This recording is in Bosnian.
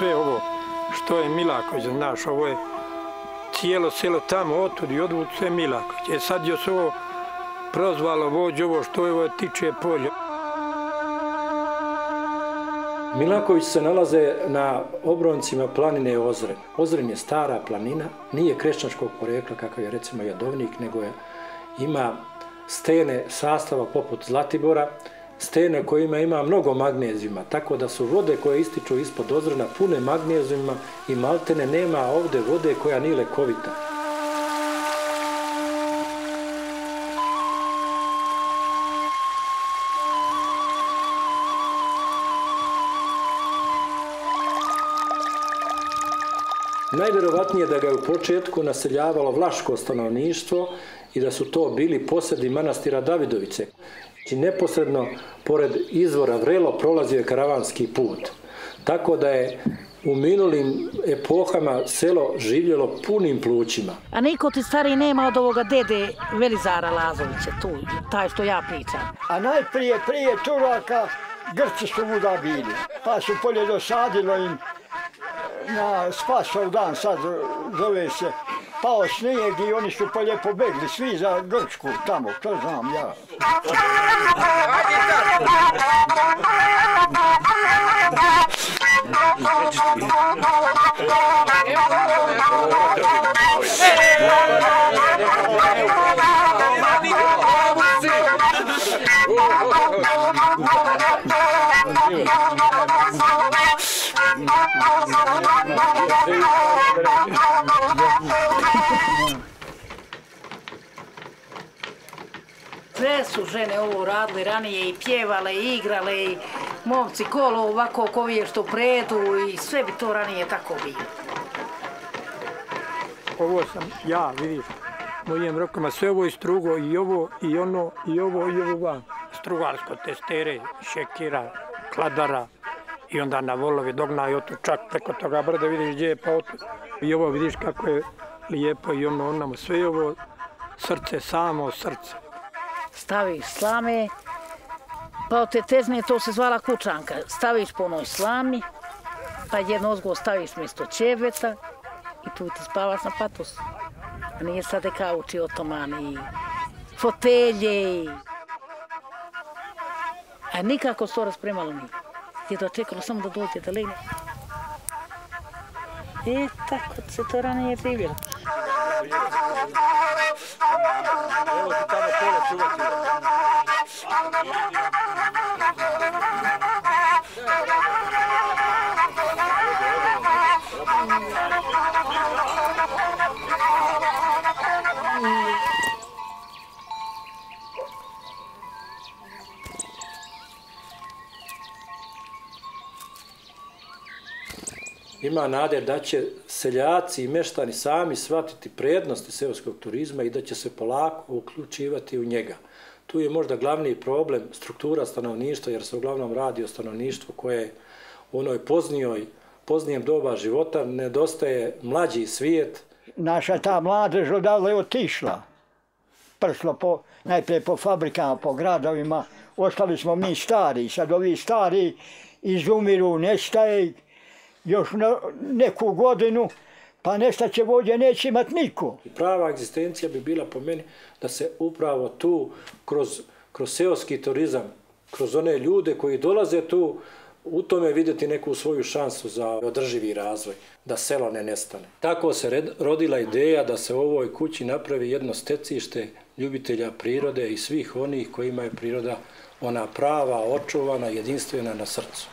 sve ovo što je Milaković, znaš, ovo je cijelo selo tamo, otud i odvud sve Milaković. E sad je se ovo prozvalo vođe ovo što je ovo tiče polje. Milaković se nalaze na obroncima planine Ozren. Ozren je stara planina, nije krešćanskog porekla kakav je recimo Jadovnik, nego je, ima stene sastava poput Zlatibora, stene kojima ima mnogo magnezijuma, tako da su vode koje ističu ispod ozrena pune magnezijuma i maltene nema ovde vode koja nije lekovita. Najverovatnije da ga je u početku naseljavalo vlaško stanovništvo i da su to bili posedi manastira Davidovice. I neposredno, pored izvora Vrelo, prolazio je karavanski put. Tako da je u minulim epohama selo živjelo punim plućima. A niko ti stari nema od ovoga dede Velizara Lazovića, tu, taj što ja pričam. A najprije, prije Turaka, Grci su muda bili, pa su polje dosadilo im na spasov dan, sad zove se, pao snijeg i oni su pa polje pobegli, svi za Grčku tamo, to znam ja. Sve su žene ovo radile ranije i pjevale i igrale i momci kolo ovako kovije što predu i sve bi to ranije tako bilo. Ovo sam ja, vidiš, mojim rukama, sve ovo je strugo i ovo i ono i ovo i ovo van. Strugarsko, testere, šekira, kladara i onda na volovi dognaju tu čak preko toga brda vidiš gdje je pa otu. I ovo vidiš kako je lijepo i ono onamo. Sve ovo srce, samo srce. Staviš slame, pa od te tezne to se zvala kućanka. Staviš po onoj slami, pa jedno ozgo staviš mjesto čeveta i tu ti spavaš na patosu. A nije sad kauči otomani, fotelje. A nikako se to raspremalo nije. Je dočekalo samo da dođe da legne. E, tako se to ranije živjelo. Evo ti tamo pola čuvati. Ima nade da će seljaci i meštani sami shvatiti prednosti seoskog turizma i da će se polako uključivati u njega. Tu je možda glavni problem struktura stanovništva, jer se uglavnom radi o stanovništvu koje u onoj poznijoj, poznijem doba života nedostaje mlađi svijet. Naša ta mladež odavle je otišla. Prslo po, najprije po fabrikama, po gradovima. Ostali smo mi stari. Sad ovi stari izumiru, nestaje još na neku godinu, pa nešto će vođe neće imat niko. Prava egzistencija bi bila po meni da se upravo tu kroz, kroz seoski turizam, kroz one ljude koji dolaze tu, u tome vidjeti neku svoju šansu za održivi razvoj, da selo ne nestane. Tako se red, rodila ideja da se u ovoj kući napravi jedno stecište ljubitelja prirode i svih onih kojima je priroda ona prava, očuvana, jedinstvena na srcu.